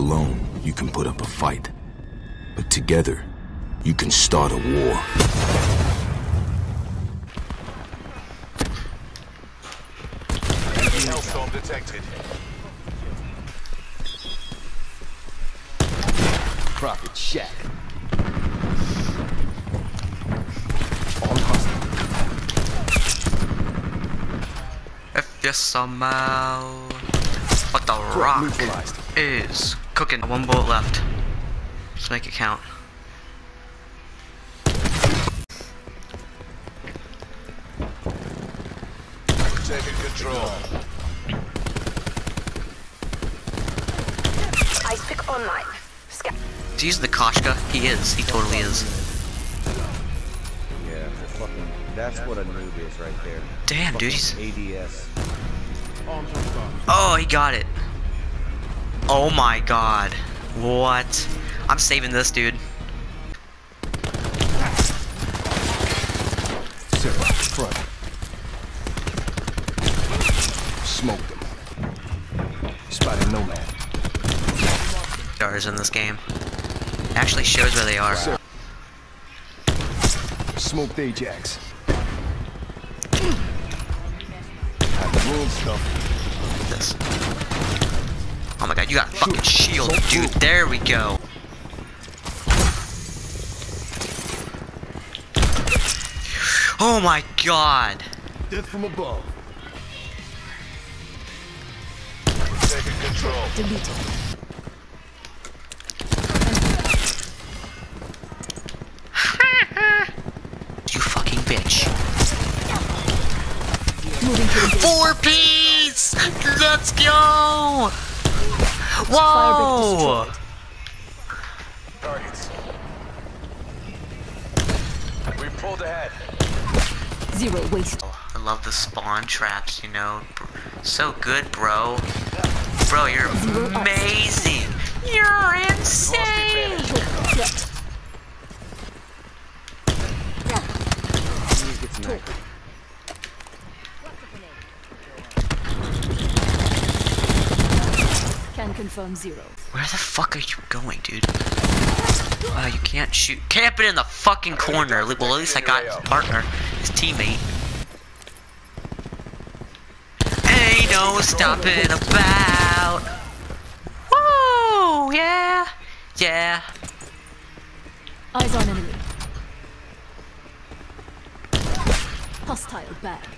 Alone, you can put up a fight. But together, you can start a war. Hellstorm detected. Profit Shack. On hustle. If you somehow. What the rock is cooking. One bullet left. Let's make it count. Taking control. Ice pick online. Scan. Is he using the Koshka? He is. He totally is. Yeah, the fucking. That's what a noob is right there. Damn, dude. He's... ADS. Oh, he got it. Oh my god. What? I'm saving this, dude. Front. Smoked them. Spotted Nomad. Stars in this game. Actually shows where they are. Smoked Ajax. Had the stuff. This. Oh my god, you got a fucking shield, dude. There we go. Oh my god. Death from above. Taking control. Deleted. You fucking bitch. Moving to engage. Four piece! Let's go! Whoa! Targets. We pulled ahead. Zero waste. Oh, I love the spawn traps, you know. So good, bro. Bro, you're amazing. You're insane. Threat. He gets knifed. Can confirm zero. Where the fuck are you going, dude? Wow, you can't shoot. Camp it in the fucking corner. Well, at least I got his partner, his teammate. Ain't no stopping about. Whoa, yeah, yeah. Eyes on enemy. Hostile bag.